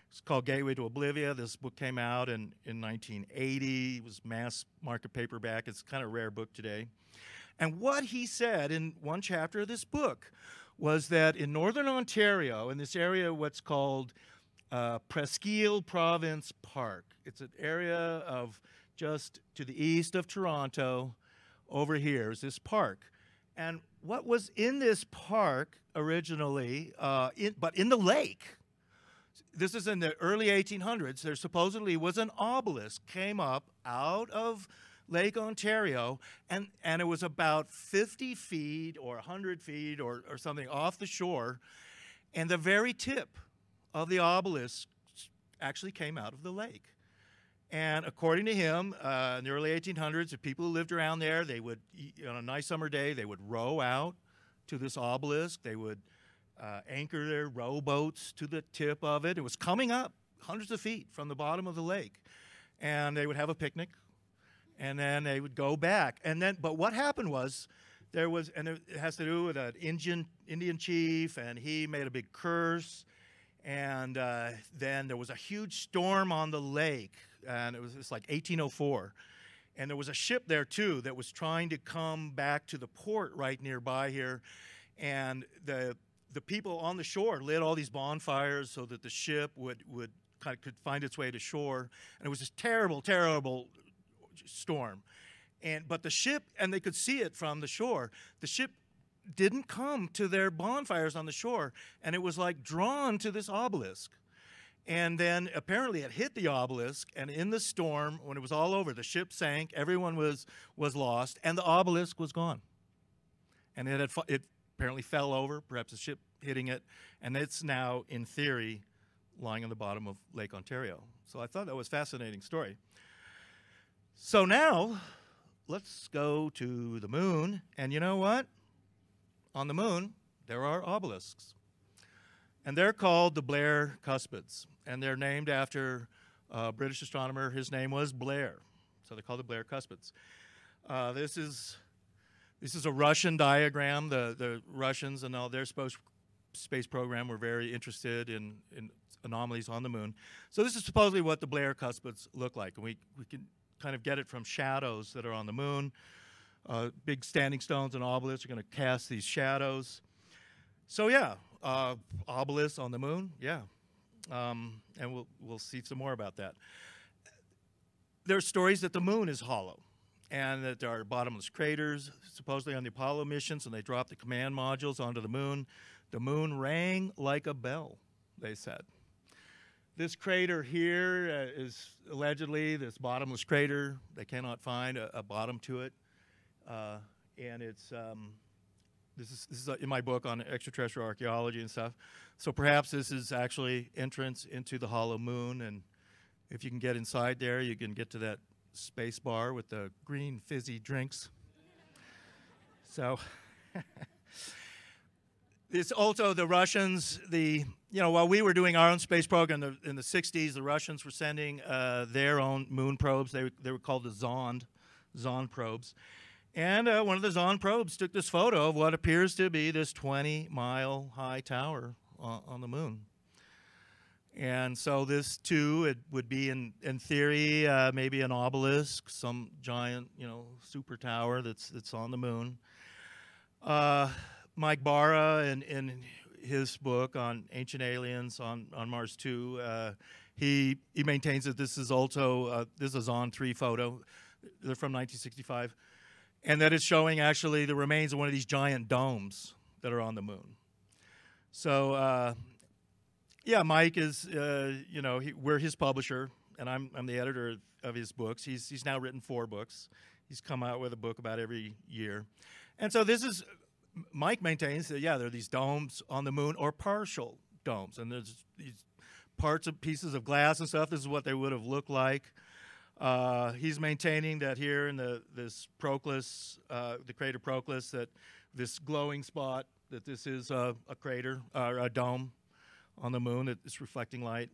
It's called Gateway to Oblivion. This book came out in, in 1980. It was mass market paperback. It's kind of a rare book today. And what he said in one chapter of this book was that in northern Ontario, in this area, what's called uh, Presqu'île Province Park. It's an area of just to the east of Toronto. Over here is this park. And what was in this park originally, uh, in, but in the lake, this is in the early 1800s. There supposedly was an obelisk came up out of Lake Ontario, and, and it was about 50 feet or 100 feet or, or something off the shore, and the very tip of the obelisk actually came out of the lake. And according to him, uh, in the early 1800s, the people who lived around there, they would, on a nice summer day, they would row out to this obelisk. They would uh, anchor their rowboats to the tip of it. It was coming up hundreds of feet from the bottom of the lake. And they would have a picnic, and then they would go back. And then, but what happened was, there was, and it has to do with an Indian, Indian chief, and he made a big curse. And uh, then there was a huge storm on the lake, and it was, it was like 1804. And there was a ship there too that was trying to come back to the port right nearby here. And the the people on the shore lit all these bonfires so that the ship would would kind of could find its way to shore. And it was this terrible, terrible storm. And but the ship, and they could see it from the shore. The ship didn't come to their bonfires on the shore, and it was like drawn to this obelisk. And then apparently it hit the obelisk, and in the storm, when it was all over, the ship sank, everyone was was lost, and the obelisk was gone. And it had it apparently fell over, perhaps a ship hitting it, and it's now, in theory, lying on the bottom of Lake Ontario. So I thought that was a fascinating story. So now, let's go to the moon, and you know what? On the moon, there are obelisks. And they're called the Blair Cuspids, and they're named after a British astronomer. His name was Blair, so they're called the Blair Cuspids. Uh, this is this is a Russian diagram. The, the Russians and all their space, space program were very interested in, in anomalies on the moon. So this is supposedly what the Blair cuspids look like. And we, we can kind of get it from shadows that are on the moon. Uh, big standing stones and obelisks are going to cast these shadows. So yeah, uh, obelisks on the moon, yeah. Um, and we'll, we'll see some more about that. There are stories that the moon is hollow and that there are bottomless craters, supposedly on the Apollo missions, and they dropped the command modules onto the moon. The moon rang like a bell, they said. This crater here uh, is allegedly this bottomless crater. They cannot find a, a bottom to it. Uh, and it's, um, this is, this is in my book on extraterrestrial archaeology and stuff. So perhaps this is actually entrance into the hollow moon. And if you can get inside there, you can get to that space bar with the green fizzy drinks. so (laughs) it's also the Russians, the you know, while we were doing our own space program in the, in the 60s, the Russians were sending uh, their own moon probes. They, they were called the Zond, Zond probes. And uh, one of the Zond probes took this photo of what appears to be this 20 mile high tower on, on the moon. And so this too, it would be in, in theory uh, maybe an obelisk, some giant, you know, super tower that's that's on the moon. Uh, Mike Bara in, in his book on ancient aliens on, on Mars 2, uh, he he maintains that this is also uh, this is Zond three photo. They're from 1965, and that it's showing actually the remains of one of these giant domes that are on the moon. So uh, yeah, Mike is, uh, you know, he, we're his publisher, and I'm, I'm the editor of his books. He's, he's now written four books. He's come out with a book about every year. And so this is, Mike maintains that, yeah, there are these domes on the moon or partial domes, and there's these parts of pieces of glass and stuff. This is what they would have looked like. Uh, he's maintaining that here in the this Proclus, uh, the crater Proclus, that this glowing spot, that this is a, a crater or a dome on the moon that is reflecting light.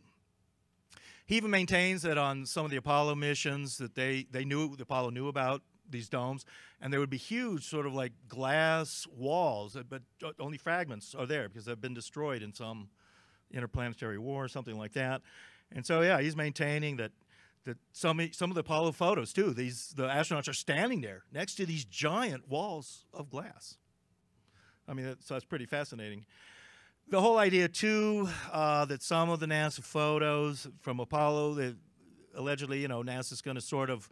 He even maintains that on some of the Apollo missions that they, they knew, the Apollo knew about these domes, and there would be huge sort of like glass walls, but only fragments are there because they've been destroyed in some interplanetary war or something like that. And so, yeah, he's maintaining that that some some of the Apollo photos too. These the astronauts are standing there next to these giant walls of glass. I mean, so that's pretty fascinating the whole idea too uh, that some of the NASA photos from Apollo that allegedly, you know, NASA's going to sort of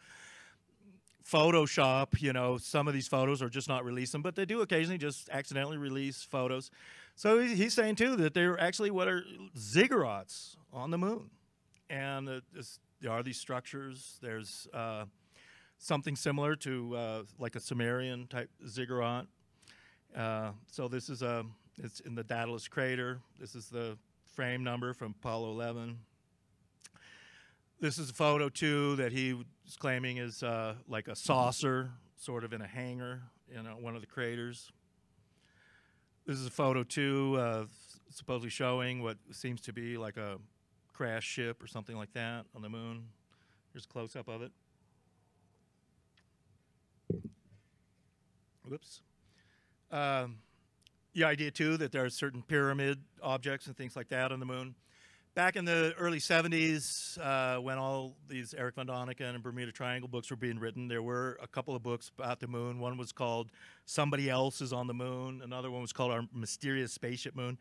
Photoshop, you know, some of these photos or just not release them, but they do occasionally just accidentally release photos. So he's saying too that they're actually what are ziggurats on the moon. And uh, this, there are these structures. There's uh, something similar to uh, like a Sumerian type ziggurat. Uh, so this is a, it's in the Daedalus crater. This is the frame number from Apollo 11. This is a photo too that he was claiming is uh, like a saucer, sort of in a hangar in one of the craters. This is a photo too, supposedly showing what seems to be like a crash ship or something like that on the moon. Here's a close up of it. Whoops. Um, the idea too that there are certain pyramid objects and things like that on the moon. Back in the early 70s, uh, when all these Erich von Däniken and Bermuda Triangle books were being written, there were a couple of books about the moon. One was called Somebody Else is on the Moon. Another one was called Our Mysterious Spaceship Moon.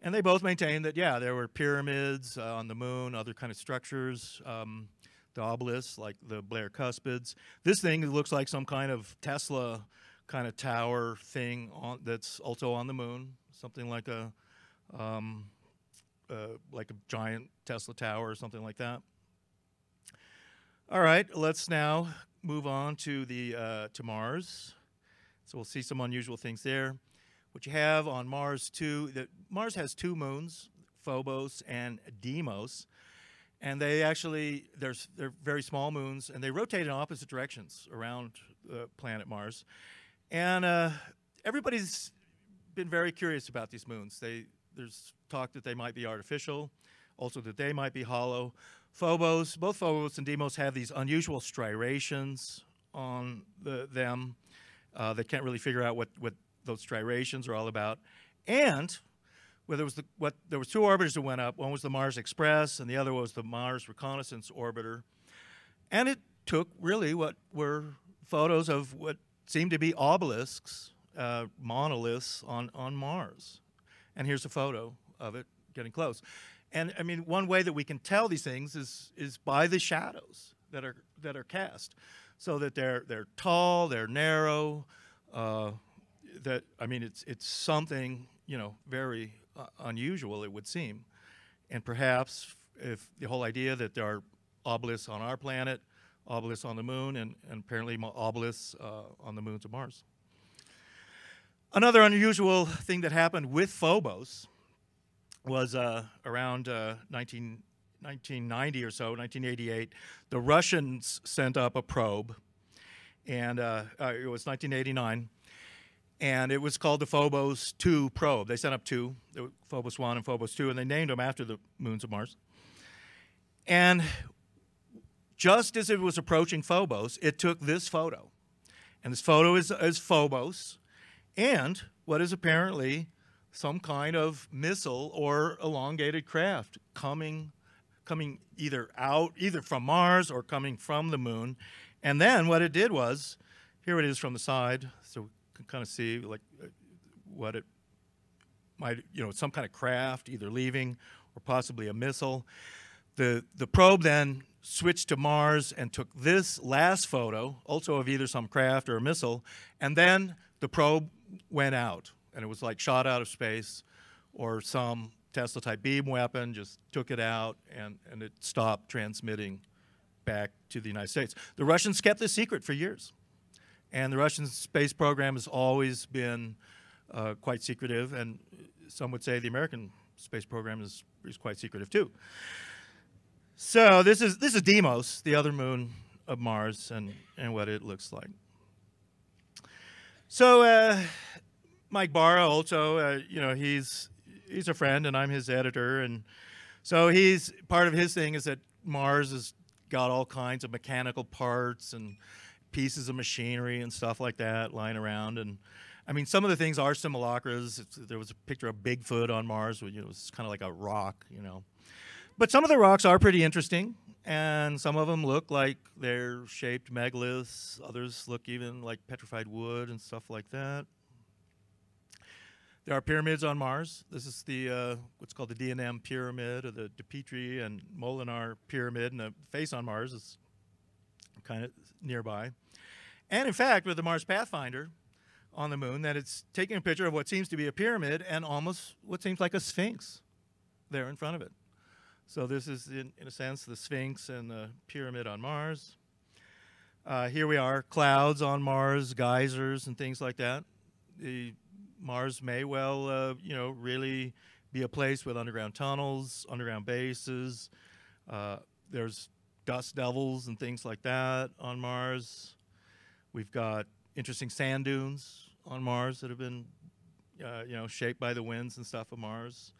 And they both maintained that, yeah, there were pyramids uh, on the moon, other kind of structures, um, the obelisks, like the Blair Cuspids. This thing looks like some kind of Tesla kind of tower thing on, that's also on the moon, something like a um, uh, like a giant Tesla tower or something like that. All right, let's now move on to the uh, to Mars. So we'll see some unusual things there. What you have on Mars too, that Mars has two moons, Phobos and Deimos, and they actually they're they're very small moons, and they rotate in opposite directions around the planet Mars. And uh, everybody's been very curious about these moons. They, there's talk that they might be artificial, also that they might be hollow. Phobos, both Phobos and Deimos have these unusual striations on the, them. Uh, they can't really figure out what, what those striations are all about. And where there was the, what there was two orbiters that went up. One was the Mars Express, and the other was the Mars Reconnaissance Orbiter. And it took really what were photos of what seem to be obelisks, uh, monoliths on, on Mars. And here's a photo of it getting close. And I mean, one way that we can tell these things is, is by the shadows that are, that are cast. So that they're, they're tall, they're narrow, uh, that, I mean, it's, it's something, you know, very uh, unusual, it would seem. And perhaps if the whole idea that there are obelisks on our planet obelisks on the moon and, and apparently obelisks uh, on the moons of Mars. Another unusual thing that happened with Phobos was uh, around uh, 19, 1990 or so, 1988. The Russians sent up a probe, and uh, uh, it was 1989, and it was called the Phobos 2 probe. They sent up two, Phobos 1 and Phobos 2, and they named them after the moons of Mars. And just as it was approaching Phobos, it took this photo. And this photo is, is Phobos and what is apparently some kind of missile or elongated craft coming coming either out either from Mars or coming from the moon. And then what it did was here it is from the side so can kind of see like uh, what it might you know some kind of craft either leaving or possibly a missile. The the probe then switched to Mars and took this last photo, also of either some craft or a missile, and then the probe went out, and it was like shot out of space, or some Tesla type beam weapon just took it out, and, and it stopped transmitting back to the United States. The Russians kept this secret for years, and the Russian space program has always been uh, quite secretive, and some would say the American space program is, is quite secretive too. So this is this is Deimos, the other moon of Mars, and and what it looks like. So uh, Mike Bara also, uh, you know, he's he's a friend, and I'm his editor, and so he's part of his thing is that Mars has got all kinds of mechanical parts and pieces of machinery and stuff like that lying around, and I mean, some of the things are simulacras. There was a picture of Bigfoot on Mars, you know, it's kind of like a rock, you know. But some of the rocks are pretty interesting, and some of them look like they're shaped megaliths. Others look even like petrified wood and stuff like that. There are pyramids on Mars. This is the uh, what's called the D&M pyramid, or the DiPietro and Molenaar pyramid, and the face on Mars is kind of nearby. And in fact, with the Mars Pathfinder on the moon, that it's taking a picture of what seems to be a pyramid and almost what seems like a sphinx there in front of it. So this is, in, in a sense, the Sphinx and the pyramid on Mars. Uh, here we are, clouds on Mars, geysers and things like that. The Mars may well, uh, you know, really be a place with underground tunnels, underground bases. Uh, there's dust devils and things like that on Mars. We've got interesting sand dunes on Mars that have been, uh, you know, shaped by the winds and stuff of Mars.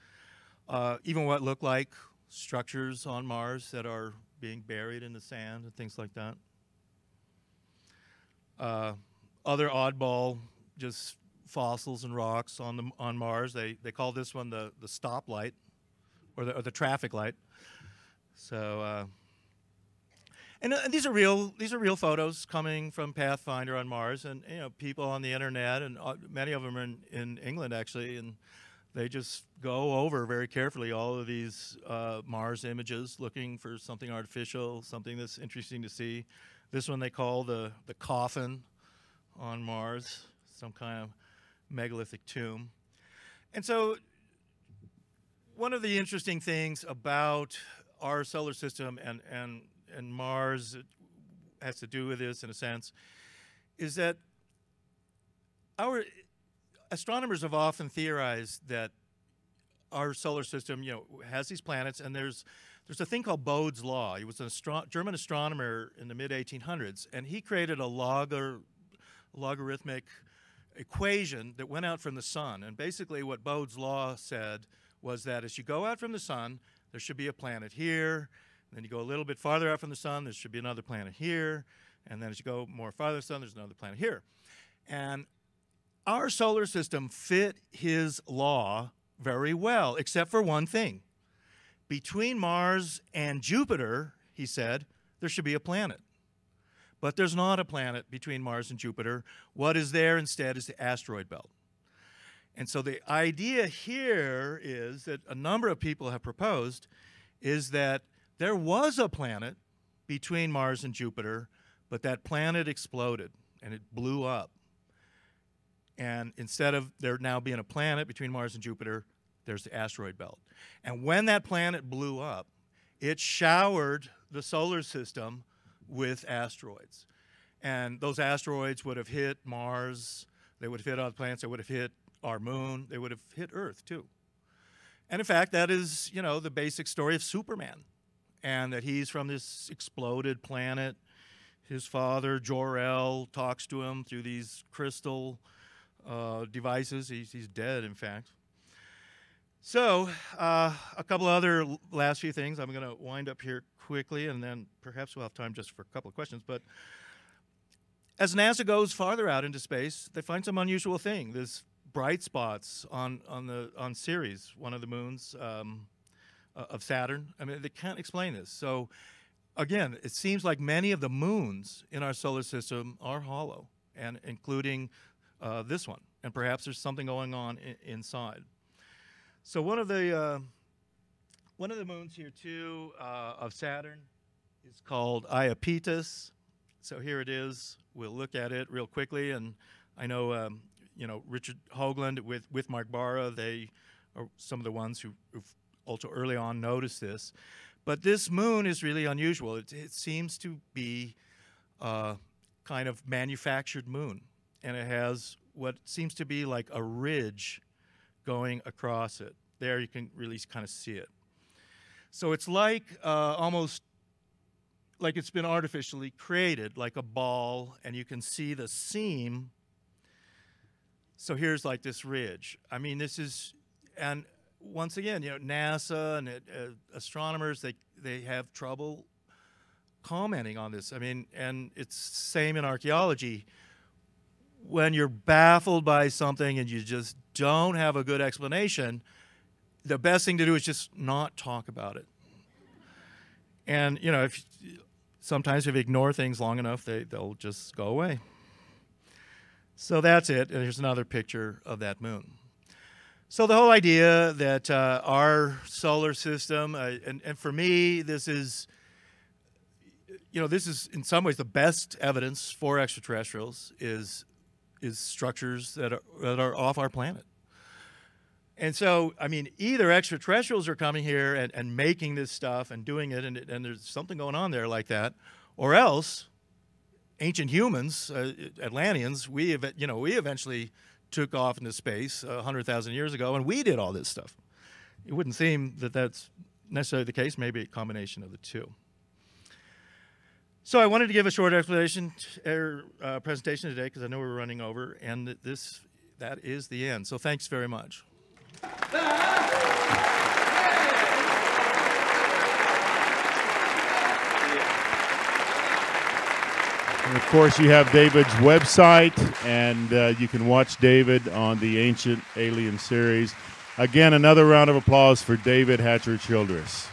Uh, even what look like structures on Mars that are being buried in the sand and things like that. Uh, other oddball, just fossils and rocks on the on Mars. They they call this one the the stoplight, or the or the traffic light. So. And, uh, these are real. These are real photos coming from Pathfinder on Mars, and you know people on the internet, and uh, many of them are in, in England actually, and they just go over very carefully all of these uh, Mars images, looking for something artificial, something that's interesting to see. This one they call the the coffin on Mars, some kind of megalithic tomb. And so, one of the interesting things about our solar system and and and Mars has to do with this in a sense, is that our astronomers have often theorized that our solar system, you know, has these planets, and there's there's a thing called Bode's law. He was a astro German astronomer in the mid 1800s, and he created a logar logarithmic equation that went out from the sun. And basically, what Bode's law said was that as you go out from the sun, there should be a planet here, then you go a little bit farther out from the sun, there should be another planet here. And then as you go more farther from the sun, there's another planet here. And our solar system fit his law very well, except for one thing. Between Mars and Jupiter, he said, there should be a planet. But there's not a planet between Mars and Jupiter. What is there instead is the asteroid belt. And so the idea here is that a number of people have proposed is that there was a planet between Mars and Jupiter, but that planet exploded and it blew up. And instead of there now being a planet between Mars and Jupiter, there's the asteroid belt. And when that planet blew up, it showered the solar system with asteroids. And those asteroids would have hit Mars, they would have hit other planets, they would have hit our moon, they would have hit Earth too. And in fact, that is, you know, the basic story of Superman and that he's from this exploded planet. His father, Jor-El, talks to him through these crystal uh, devices. He's, he's dead, in fact. So, uh, a couple other last few things. I'm going to wind up here quickly, and then perhaps we'll have time just for a couple of questions. But as NASA goes farther out into space, they find some unusual thing. There's bright spots on on the on Ceres, one of the moons. Um, uh, of Saturn. I mean, they can't explain this. So, again, it seems like many of the moons in our solar system are hollow, and including uh, this one. And perhaps there's something going on inside. So one of the uh, one of the moons here too uh, of Saturn is called Iapetus. So here it is. We'll look at it real quickly, and I know um, you know Richard Hoagland with with Mark Bara. They are some of the ones who, who've also early on noticed this. But this moon is really unusual. It, it seems to be a kind of manufactured moon, and it has what seems to be like a ridge going across it. There you can really kind of see it. So it's like uh, almost like it's been artificially created, like a ball, and you can see the seam. So here's like this ridge. I mean, this is, and once again, you know, NASA and uh, astronomers they they have trouble commenting on this. I mean, and it's same in archaeology. When you're baffled by something and you just don't have a good explanation, the best thing to do is just not talk about it. And you know, if sometimes if you ignore things long enough, they they'll just go away. So that's it. And here's another picture of that moon. So the whole idea that uh, our solar system, uh, and, and for me, this is, you know, this is in some ways the best evidence for extraterrestrials is is structures that are, that are off our planet. And so, I mean, either extraterrestrials are coming here and, and making this stuff and doing it, and, and there's something going on there like that, or else ancient humans, uh, Atlanteans, we you know we eventually took off into space uh, 100,000 years ago, and we did all this stuff. It wouldn't seem that that's necessarily the case. Maybe a combination of the two. So I wanted to give a short explanation er, uh, presentation today because I know we're running over, and this that is the end. So thanks very much. And of course, you have David's website, and uh, you can watch David on the Ancient Alien series. Again, another round of applause for David Hatcher Childress.